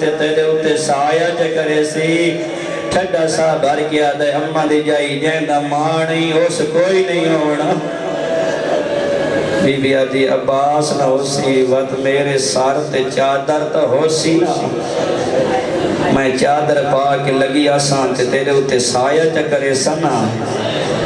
تے تیرے اتے سایہ چکرے سی ٹھڈا سا بھر گیا دے اممہ دی جائی جیندہ مانی اس کوئی نہیں ہونا بی بی آدھی عباس نہ ہو سی وقت میرے سار تے چادر تا ہو سی میں چادر پا کے لگی آسان تے تیرے اتے سایہ چکرے سنا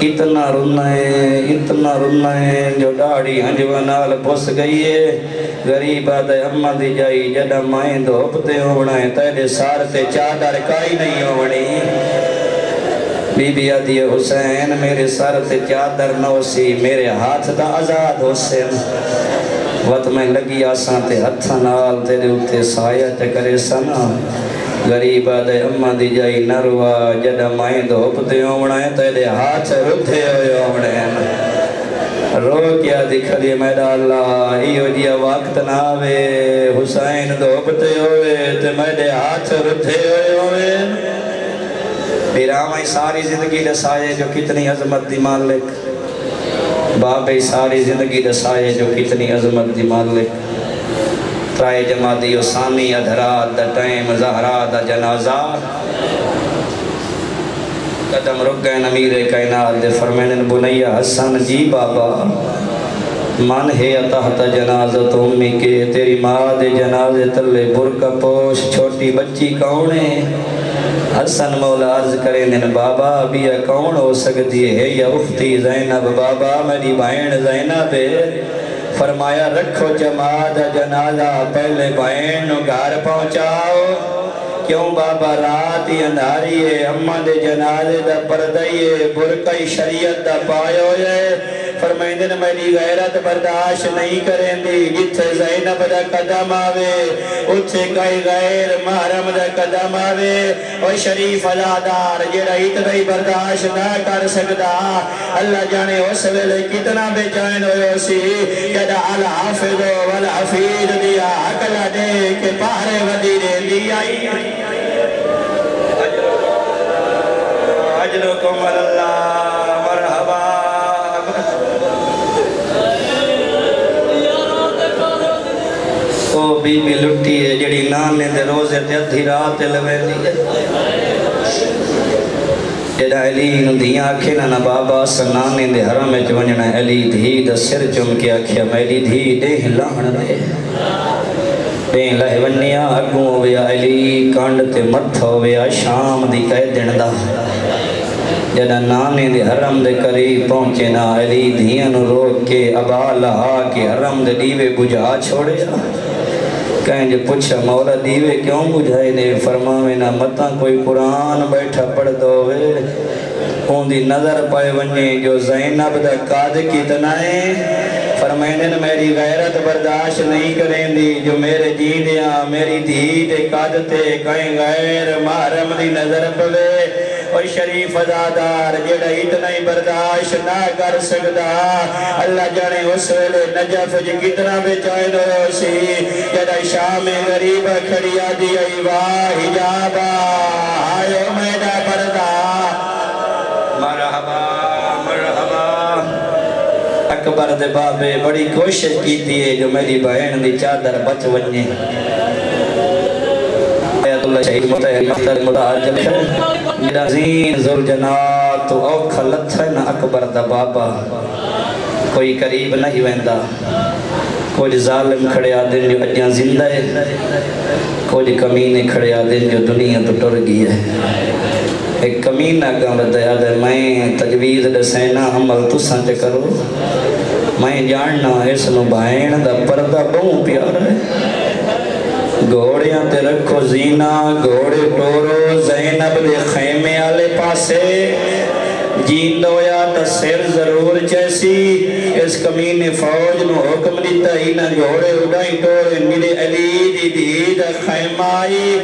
اتنا رنہ ہے اتنا رنہ ہے جو ڈاڑی ہنجوہ نال بس گئی ہے غریب آدھے اممہ دی جائی جڑا مائیں دھوپتے ہونا ہے تیرے سار تے چادر کائی نہیں ہونی بی بی آدھی حسین میرے سر تے چادر نو سی میرے ہاتھ دا آزاد حسین وقت میں لگی آسان تے ہتھا نال تیرے اتے سایہ چکرے سنا غریب آدھے اممہ دی جائی نروا جڑا مائیں دھوپتے ہونا ہے تیرے ہاتھ رکھتے ہوئے ہونے ہیں رو کیا دکھ لیے میرا اللہ ایو جیا وقت ناوے حسین دھوپتے ہوئے تے میرے ہاتھ رکھتے ہوئے ہوئے بیرامہ ساری زندگی دسائے جو کتنی عظمت دی مالک بابے ساری زندگی دسائے جو کتنی عظمت دی مالک ترائے جماعتی و سامی ادھرات دا ٹائم زہرات دا جنازہ۔ قدم رک گئے نمیر کائنات دے فرمینن بنیہ حسن جی بابا۔ من ہے تحت جنازت امی کے، تیری ماں دے جنازے تلے برکا پوش۔ چھوٹی بچی کونے حسن مولا عرض کرے دن بابا، بیا کون ہو سکتی ہے؟ یا اختی زینب بابا، میری بائن زینب ہے۔ فرمایا رکھو جماعت جنازہ پہلے بہن گھر پہنچاؤ۔ کیوں بابا رات ہی اندھاری ہے اممہ دے جنازے دا پردائی ہے برکائی شریعت دا پایو ہے۔ فرمائندن میری غیرت برداشت نہیں کریں دی، جتھے زینب دا قدم آوے، اتھے کئی غیر محرم دا قدم آوے۔ اور شریف عزادار جیڑا اتنا ہی برداشت نہ کر سکتا اللہ جانے اس ویلے کتنا بے چائن ہوئے سی جدا الحافظ والحفیظ دیا اجرکم اللہ مرحبا. او بی بی لٹی ہے، جڑی نانے دے روزے تے ادھی رات لوے دی جڑا علی نو دیاں آکھے نا نا بابا سنانے دے حرم وچ ونجنا علی دھی دا سر چم کے آکھیا میری دھی دے لاہن دے۔ دے لہ ونیا، اگوں ویا علی کانڈ تے متھ ہویا شام دی کہہ دن دا۔ جڑا نانے دے حرم دے قریب پہنچے نا، علی دھیاں نو روک کے ابا لہا کے حرم دے دیوے بجھا چھوڑے کہیں جو پوچھا، مولا دیوے کیوں بجھائے نے؟ فرماوے نا متا کوئی قرآن بیٹھا پڑھ دووے۔ کون دی نظر پائے ونجے، جو زینب دا قاد کی تنائے۔ فرمائنے میری غیرت برداشت نہیں کریں دی۔ جو میرے جیدیاں میری دھی دے قاد تے کہیں غیر محرم دی نظر پوے۔ اور شریف ازادار جڑا اتنا ہی برداشت نہ کر سکتا اللہ جانے اس ویلے نجف جی کتنا بے چائن ہو سی جڑا شام غریب کھڑیا دی ایوا حجابا آئیو میڈا پردہ مرحبا مرحبا اکبر دے بابے بڑی کوشش کی تھی جو میری بہن دی چادر بچ ونجے شہید متحل مختل متحجل میرا زین ذل جنات تو اوکھا لتھا ہے نا اکبر دا بابا کوئی قریب نہیں ویندہ کوئی ظالم کھڑے آدن جو اجیاں زندہ ہے کوئی کمینے کھڑے آدن جو دنیا تو ٹر گئی ہے ایک کمینہ گم دیا دے میں تجویز دسینا عمل تو سنج کرو میں جاننا اس نو بائن دا پردہ بہوں پیار ہے گھوڑیاں تے رکھو زینہ گھوڑے ٹورو زینب دے خیمے آلے پاسے۔ جیندو یا تا سر ضرور چیسی اس کمین فوج نو حکم دیتا ہی نہ گھوڑے اڑائی ٹورے، میرے علی دی دید خیمہ آئی۔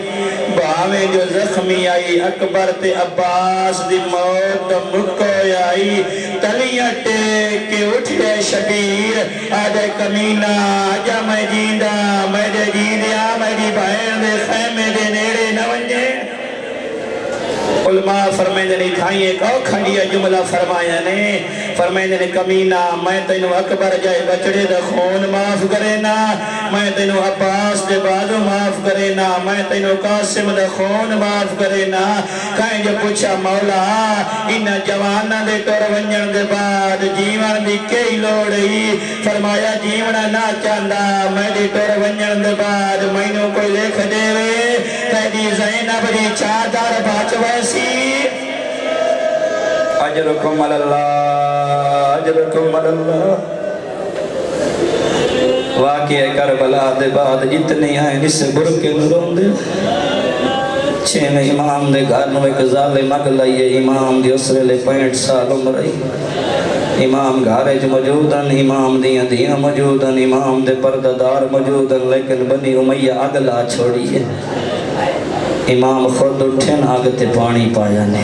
باہمیں جو زخمی آئی، اکبر تے عباس دی موت مکو آئی۔ تلیاں ٹیک کے اٹھ گئے شبیر۔ آدھے کمینہ، آجا میں جیندہ میں دے جیندیا میری جی بہن دے خیمے دے نیڑے نونجے علماء فرمائیں نے کھائیں ایک اور کھڑیا جملہ فرمایا نے۔ فرمائیں نے کمینہ میں تینو اکبر جائے بچڑے دا خون معاف کرے نا۔ میں تینو عباس دے بازو معاف کرے نا۔ میں تینو قاسم دے خون معاف کرے نا۔ کہیں جو پوچھا، مولا ان جوانہ دے ٹور ونجن دے بعد جیون دی کئی لوڑی فرمایا جیون نہ چاندہ میں دی ٹور ونجن دے بعد میں نو کوئی لکھ دے وے۔ کہہ زینب دی چادر بچ ویسی۔ اجرکم اللہ اجرکم اللہ۔ واقعہ کربلا دے بعد جتنی آئیں اس سے برکے نرون دے۔ چھے امام دے گھر نو ایک ظالم اگ لائیے امام دی اسرے لے پینٹ سال عمر امام گھارے جو موجودن امام دیاں دیاں موجودن امام دے پرددار موجودن لیکن بنی امیہ اگ لا چھوڑیے امام خود اٹھن آگ تے پانی پایا نے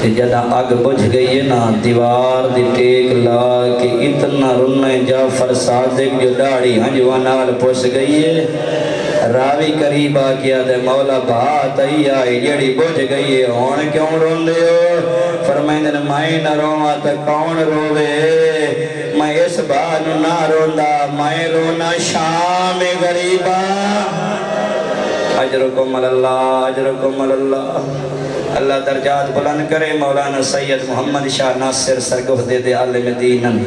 کہ جدہ آگ بجھ گئی ہے نا، دیوار دی ٹیک لا کہ اتنا رننے جعفر صادق جو داڑی ہنجوانال پوس گئی ہے۔ راوی قریب آکیا دے مولا بات آئی آئی، جڑی بجھ گئی ہے، ہون کیوں رون دے ہو؟ فرمائن دن میں نہ روا تا کون روے میں اس بات نہ روندا، میں رونا شام غریبا اجرکم اللہ اجرکم اللہ۔ اللہ درجات بلند کرے، مولانا سید محمد شاہ ناصر سرگف دے دے عالم دینن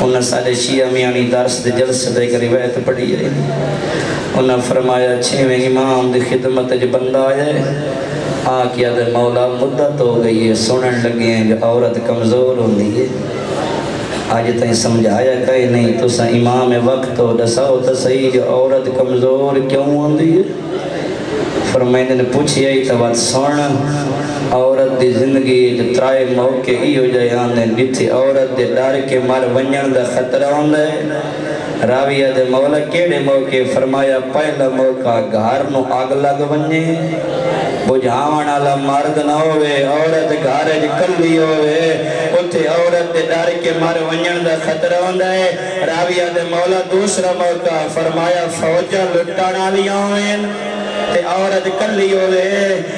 انہاں سارے شیعہ میانی درس دے جلس دے کر روایت پڑھی ہے۔ انہاں فرمایا، چھویں امام دی خدمت جو بندہ ہے۔ آکیا دے مولا مدت ہو گئی ہے، سنن لگے ہیں جو عورت کمزور ہوندی ہے۔ آج تہیں سمجھایا کہیں نہیں تو سا امام وقت ہو دساؤ تو صحیح جو عورت کمزور کیوں ہوندی ہے؟ فرمائنے نے پوچھی آئی تو بات سوڑ عورت دی زندگی جو ترائے موقع ہی ہو جائے آنے جتھی عورت دے ڈار کے مار ونجن دا خطرہ ہوندہ ہے۔ راویہ دے مولا کیڑے موقع فرمایا، پہلا موقع گھار نو آگ لگ ونجے۔ بجھاون آلا مرد نہ ہوئے عورت گھارے جو کلی ہوئے اتھے عورت دے ڈار کے مار ونجن دا خطرہ ہوندہ ہے راویہ دے مولا دوسرا موقع فرمایا فوجہ لٹانا لیا ہوئے تے عورت کلی ہوئے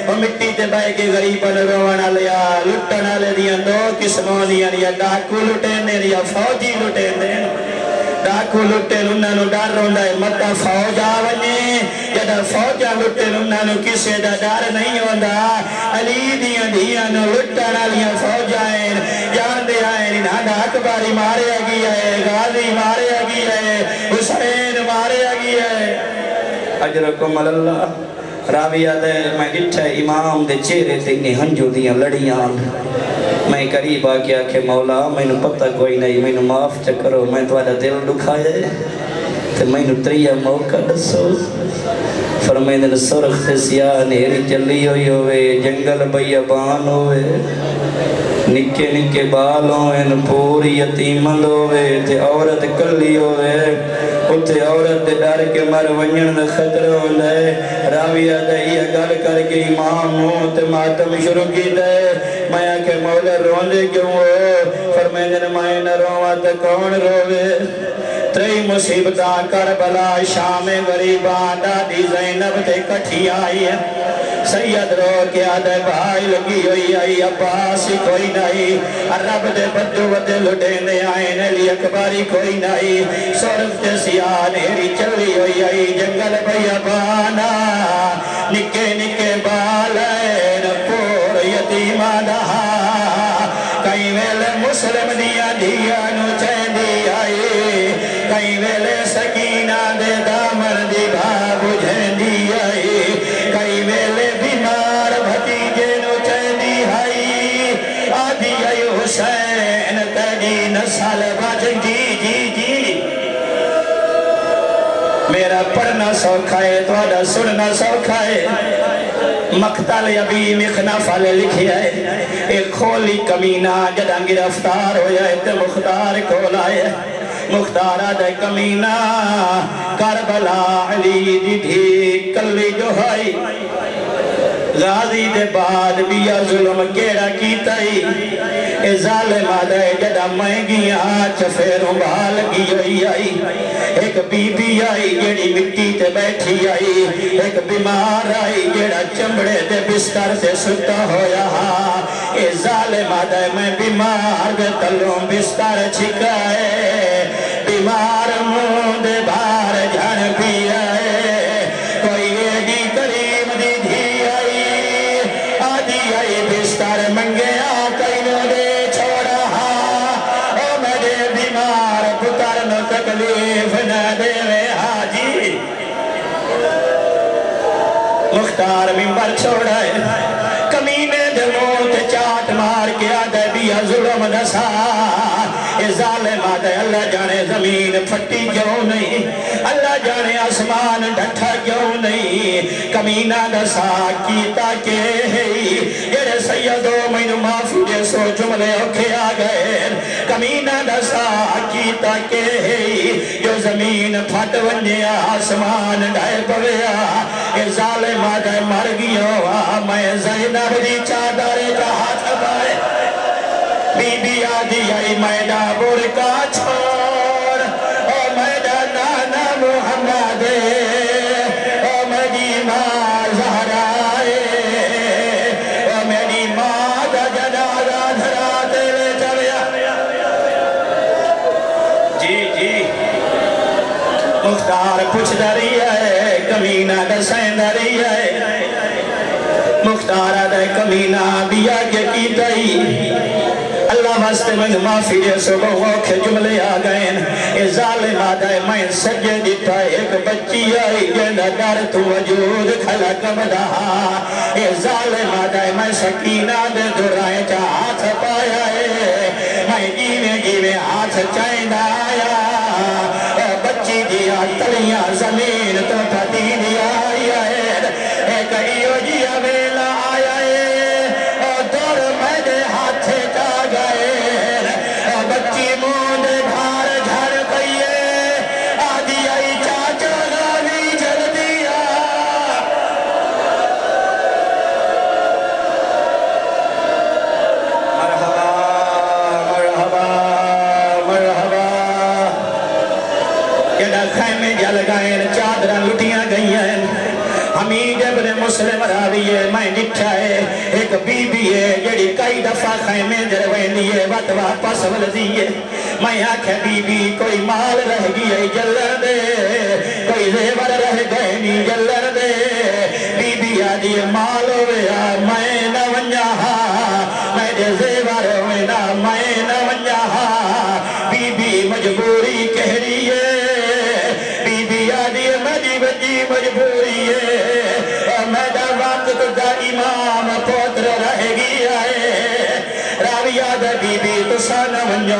وہ مٹی تے بائے کے غریبن روانا لیا لٹنا لے دیا دو قسموں دیا دیا ڈاکو لٹینے دیا فوجی لٹینے ڈاکو لٹے انہوں نے ڈر روندا ہے متا فوج آونے جدہ فوجا لٹے انہوں نے کسے دا ڈر نہیں ہوندا علی دیا دیا نو لٹنا لیا فوج آئیں جان انہاں دا اکباری مارے آگی ہے غازی مارے آگی ہے، حسین مارے آگی ہے۔ اجرکم اللہ۔ راویہ دے میں ڈٹھا امام دے چہرے تے انہیں ہنجو دیاں لڑیاں۔ میں قریب آکیا کہ مولا میں نو پتہ کوئی نہیں میں نو معاف چکرو میں توالا دل دکھایا تے میں نو تریہ موقع دسو۔ فرمائے دن سرخ سیاہ نیری چلی ہوئی ہوئے جنگل بیابان ہوئے نکے نکے بالوں ان پوری یتیمند ہوئے تے عورت کلی ہوئے اتھے عورت دے ڈر کے مر ونجن دے خطر ہوندے راویہ دے یہ گل کر کے امام ہوں تے ماتم شروع کی دے میں کہ مولا روندے کیوں ہو فرمائے دن میں نہ روا تے کون روے تری مصیبتہ کربلا شام غریبان دادی زینب تے کٹھی آئی ہے سید رو کے آدھے بھائی لگی ہوئی آئی عباس کوئی نہیں۔ رب دے بدو ودے لٹے نے آئے نلی اکباری کوئی نہیں۔ سورف تے سیاہ نیری چلی ہوئی آئی، جنگل بھئی بانا نکے نکے بالین پور یتیمانہ کئی ویلے مسلم دیا دیا نو چین دی آئی۔ کئی ویلے سکینہ دے دامر سوکھا ہے توڑا سننا سوکھا ہے مقتل ابھی مخنفہ لے لکھی ہے۔ ایک کھولی کمینہ جدہ گرفتار ہو جائے تے مختار کھول آئے مختار آدھے کمینہ کربلا علی دی بھی کلی جو ہے۔ غازی دے بعد بیا ظلم کیڑا کیتا ہی اے ظالم آدھے جدہ مہنگیاں چفیروں بھال کی ہوئی آئی۔ ایک بی بی آئی جیڑی مٹی تے بیٹھی آئی ایک بیمار آئی جیڑا چمڑے دے بستر سے ستا ہویا ہاں اے ظالم آدھے میں بیمار دے تلوں بستر چھکائے بیمار سرکار ممبر چھوڑائے کمینے دے موت چاٹ مار کے آدھے بیا ظلم دسا اے ظالم آدھے اللہ جانے زمین پھٹی کیوں نہیں؟ اللہ جانے آسمان ڈھٹا کیوں نہیں؟ کمینہ دسا کیتا کے ہی جڑے سیدو میں معافی دے سو جملے اوکھے آ گئے۔ کمینہ دسا کیتا کے ہی جو زمین پھٹ ونجے، آسمان ڈھائے پویا اے ظالم آدھے مر گیا میں زینب دی چادر کا ہاتھ بائے بی بی آدھی آئی برکا چھوڑ او میڈا نانا محمد او میڈی ماں زہرائے او میڈی ماں دا جنازہ دھرا دلے چڑیا جی جی مختار پوچھ داری ہے کمینہ دسائن داری ہے مختار دے کمینہ بیا کے کی دائی اللہ واسطے میں معافی دے سو بہت جملے آ گئے اے ظالم آدھائے میں سجے دیتا ایک بچی آئی جنہ در تو وجود خلق مدہا اے ظالم آدھائے میں سکینہ دے دورائیں چا ہاتھ پایا ہے میں جیوے جیوے ہاتھ خیمے جل گئے چادرہ لٹیاں گئی ہیں. حمید ابن مسلم راویے میں نٹھا ہے. ایک بی بی ہے، جڑی کئی دفعہ خیمے دروین لیے وقت واپس ولدیے میں آکھے بی بی کوئی مال رہ گئی جلن دے. کوئی زیور رہ گئے، نہیں جلن دے. بی بی آدھی مال ہویا میں امام پوتر رہ گیا ہے راویہ دا بی بی تو سانا ونجو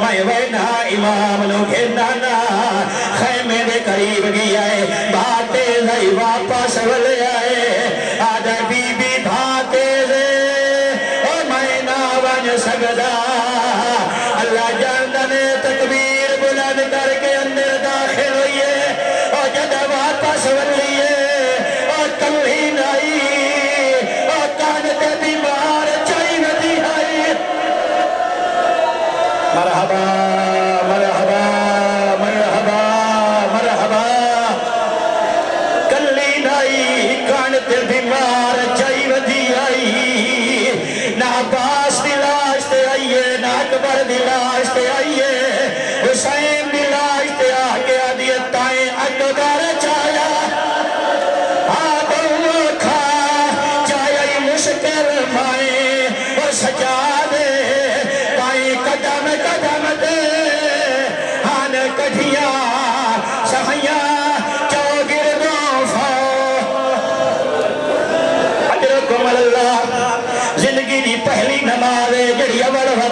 میں وینا امام نو گھنانا خیمے دے قریب گیا ہے باتیں لائی واپس ولے مرحبا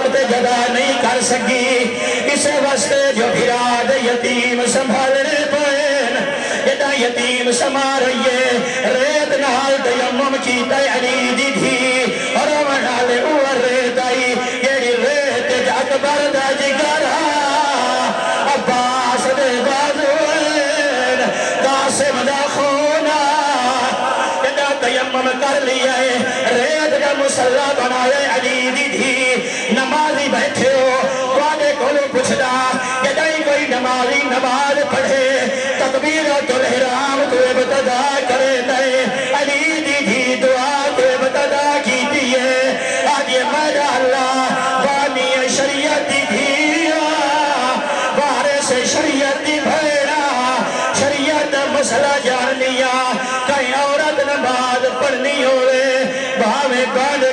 جڑی جدا نہیں کر سکی۔ اسے واسطے جو بھراد یتیم سنبھالنے پین جدا یتیم سما رہیے ریت نال تیمم کی تے دی تھی۔ اور منالے اوور ریت آئی جڑی ریت اکبر دا جگرہ عباس دے بازوین قاسم دا خونا جدا تیمم کر لیا ہے، ریت کا مسلح بنائے علی تکبیر تو الحرام تو ابتدا کرے دے علی دی تھی دعا تو ابتدا کی دیئے آج یہ میرا اللہ، بانی شریعت دی دھیا بارے شریعت دی بھیڑا شریعت مسئلہ جان لیا۔ کہیں عورت نماز پڑھنی ہوئے، بھاوے گاڑ